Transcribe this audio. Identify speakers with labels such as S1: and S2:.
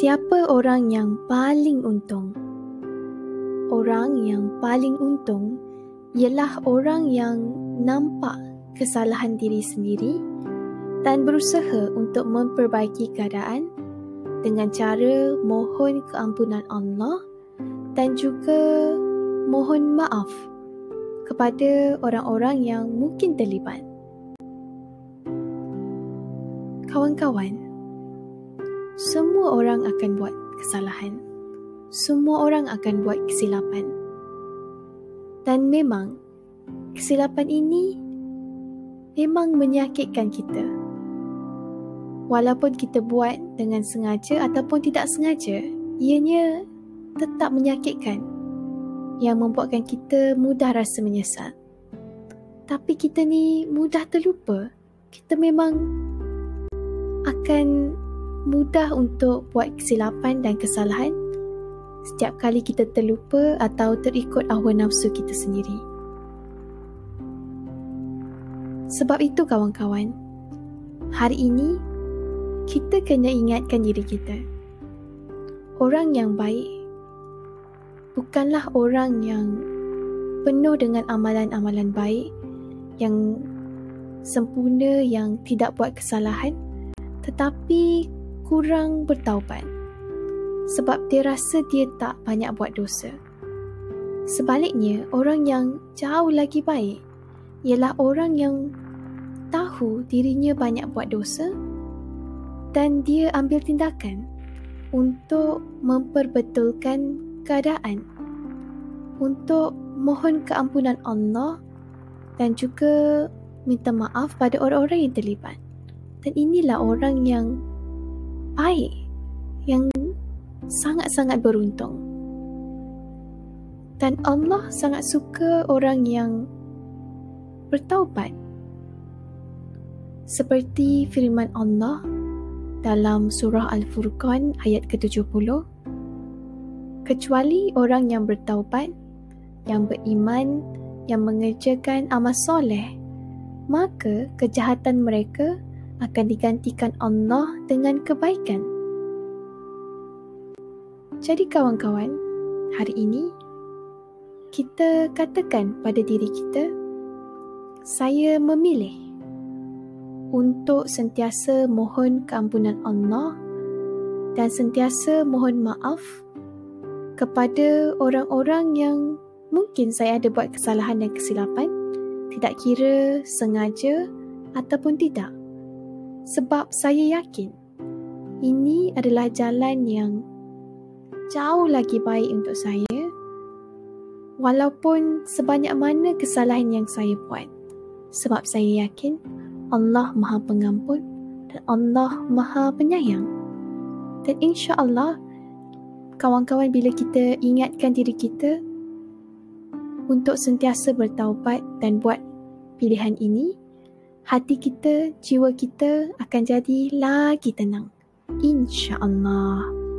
S1: Siapa orang yang paling untung? Orang yang paling untung ialah orang yang nampak kesalahan diri sendiri dan berusaha untuk memperbaiki keadaan dengan cara mohon keampunan Allah dan juga mohon maaf kepada orang-orang yang mungkin terlibat. Kawan-kawan, semua orang akan buat kesalahan. Semua orang akan buat kesilapan. Dan memang, kesilapan ini memang menyakitkan kita. Walaupun kita buat dengan sengaja ataupun tidak sengaja, ianya tetap menyakitkan yang membuatkan kita mudah rasa menyesal. Tapi kita ni mudah terlupa. Kita memang akan mudah untuk buat kesilapan dan kesalahan setiap kali kita terlupa atau terikut hawa nafsu kita sendiri. Sebab itu kawan-kawan, hari ini kita kena ingatkan diri kita. Orang yang baik bukanlah orang yang penuh dengan amalan-amalan baik yang sempurna yang tidak buat kesalahan tetapi kurang bertaubat sebab dia rasa dia tak banyak buat dosa. Sebaliknya, orang yang jauh lagi baik ialah orang yang tahu dirinya banyak buat dosa dan dia ambil tindakan untuk memperbetulkan keadaan untuk mohon keampunan Allah dan juga minta maaf pada orang-orang yang terlibat. Dan inilah orang yang baik yang sangat-sangat beruntung. Dan Allah sangat suka orang yang bertaubat. Seperti firman Allah dalam surah Al-Furqan ayat ke-70, kecuali orang yang bertaubat, yang beriman, yang mengerjakan amal soleh, maka kejahatan mereka akan digantikan Allah dengan kebaikan. Jadi kawan-kawan, hari ini kita katakan pada diri kita, saya memilih untuk sentiasa mohon keampunan Allah dan sentiasa mohon maaf kepada orang-orang yang mungkin saya ada buat kesalahan dan kesilapan, tidak kira sengaja ataupun tidak sebab saya yakin ini adalah jalan yang jauh lagi baik untuk saya walaupun sebanyak mana kesalahan yang saya buat. Sebab saya yakin Allah Maha Pengampun dan Allah Maha Penyayang. Dan insya Allah kawan-kawan bila kita ingatkan diri kita untuk sentiasa bertaubat dan buat pilihan ini hati kita, jiwa kita akan jadi lagi tenang. InsyaAllah.